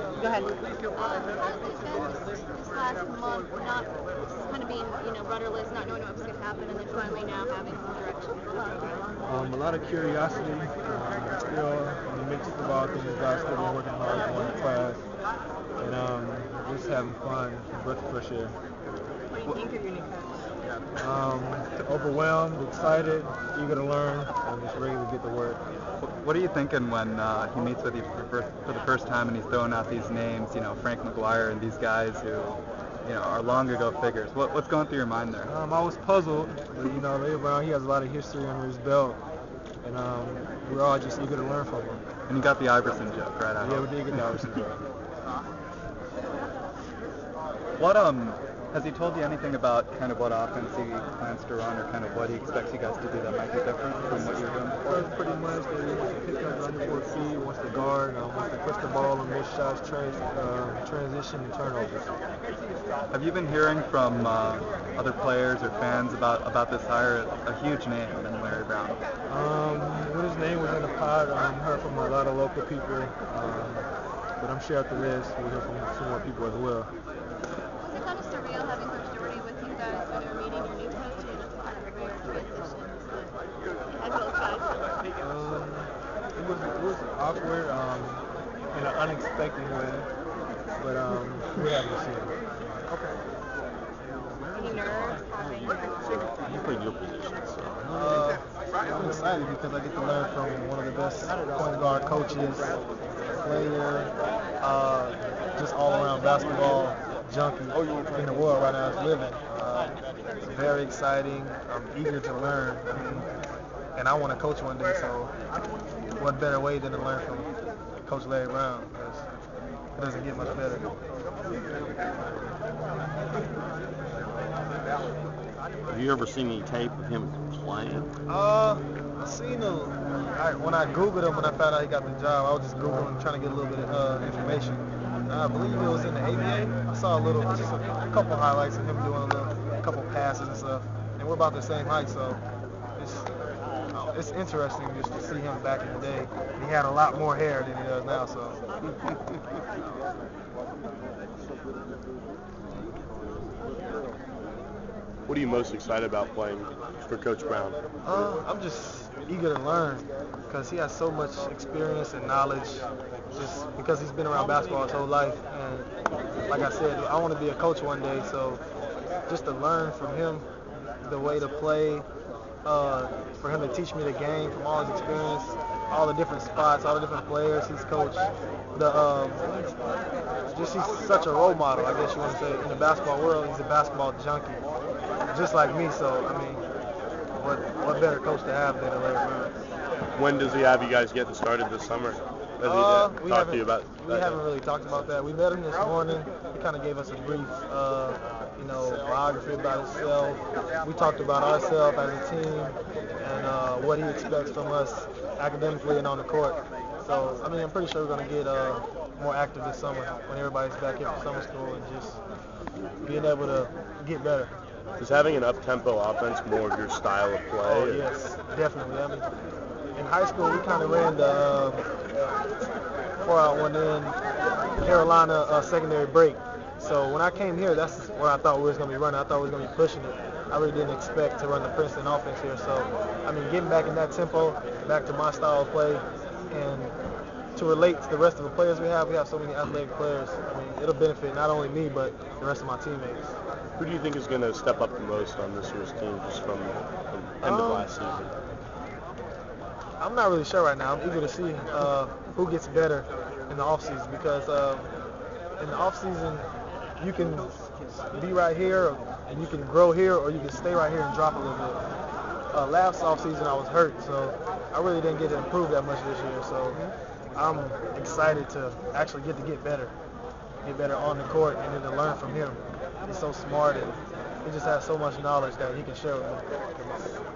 Go ahead. Um, how's it been this, this last month, not kind of being, you know, rudderless, not knowing what was going to happen, and then finally now having some direction? Um, a lot of curiosity, um, still in the mix of all things. I've still been working hard going the class, and um, just having fun, breath of fresh air. What do you think of your new coach? Um, overwhelmed, excited, eager to learn, and just ready to get to work. What are you thinking when uh, he meets with you for, first, for the first time and he's throwing out these names, you know, Frank McGuire and these guys who, you know, are long ago figures? What, what's going through your mind there? Um, I was puzzled, but you know, Larry Brown, he has a lot of history under his belt, and um, we're all just eager to learn from him. And you got the Iverson joke, right? I Yeah, hope. we did get the Iverson joke. What um has he told you anything about kind of what offense he plans to run or kind of what he expects you guys to do that might be different from what you were doing before? Well, pretty much that he wants to pick up under four feet, wants to guard, uh, wants to push the ball and miss shots, trans, uh, transition, and turnovers. Have you been hearing from uh, other players or fans about about this hire? A huge name in Larry Brown. Um, when his name was in the pod, um, heard from a lot of local people, um, but I'm sure after this we'll hear from some more people as well. Was it kind of surreal having Coach Doherty with you guys when you were meeting your new coach, and it's kind of a weird transition? So you had both sides. Um, it was it was awkward um, in an unexpected way, but um, we're happy to see it. Any nerves? You played your position, so. Uh, I'm excited because I get to learn from one of the best point guard coaches, player, uh, just all around basketball junkie in the world right now is living. Uh, it's very exciting. I'm eager to learn. I mean, and I want to coach one day, so what better way than to learn from Coach Larry Brown? Because it doesn't get much better. Have you ever seen any tape of him playing? Uh, I seen him. I, when I googled him, when I found out he got the job, I was just googling, trying to get a little bit of uh, information. I believe it was in the ABA. I saw a little, just a, a couple highlights of him doing a little, a couple passes and stuff. And we're about the same height, so it's it's interesting just to see him back in the day. He had a lot more hair than he does now, so. What are you most excited about playing for Coach Brown? Uh, I'm just eager to learn because he has so much experience and knowledge just because he's been around basketball his whole life. And like I said, I want to be a coach one day, so just to learn from him the way to play, uh, for him to teach me the game from all his experience, all the different spots, all the different players he's coached. The um, just he's such a role model, I guess you want to say, in the basketball world. He's a basketball junkie, just like me. So I mean, what what better coach to have than a Larry Brown? When does he have you guys getting started this summer? Has Uh, we haven't, to you about we haven't really talked about that. We met him this morning. He kind of gave us a brief, uh, you know, biography about himself. We talked about ourselves as a team and uh, what he expects from us academically and on the court. So, I mean, I'm pretty sure we're going to get uh, more active this summer when everybody's back here from summer school and just being able to get better. Is having an up-tempo offense more of your style of play? Oh, yes, definitely. I mean, in high school, we kind of ran the uh, four out one in Carolina uh, secondary break. So when I came here, that's where I thought we was going to be running. I thought we was going to be pushing it. I really didn't expect to run the Princeton offense here. So, I mean, getting back in that tempo, back to my style of play, and to relate to the rest of the players we have, we have so many athletic players. I mean, it'll benefit not only me, but the rest of my teammates. Who do you think is going to step up the most on this year's team just from the end of Um, last season? I'm not really sure right now. I'm eager to see uh, who gets better in the offseason because uh, in the offseason you can be right here and you can grow here or you can stay right here and drop a little bit. Uh, last offseason I was hurt, so I really didn't get to improve that much this year. So I'm excited to actually get to get better, get better on the court and then to learn from him. He's so smart and he just has so much knowledge that he can share with me.